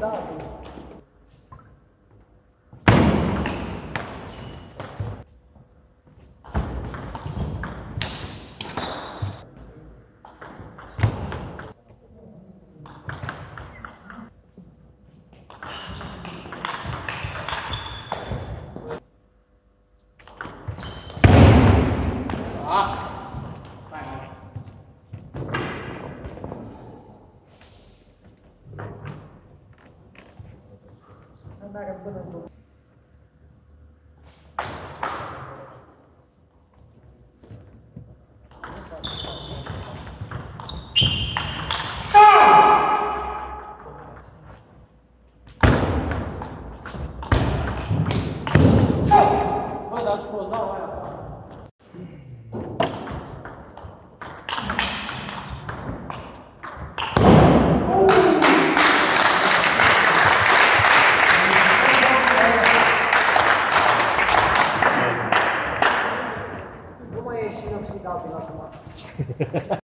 Tahu. 那人不能多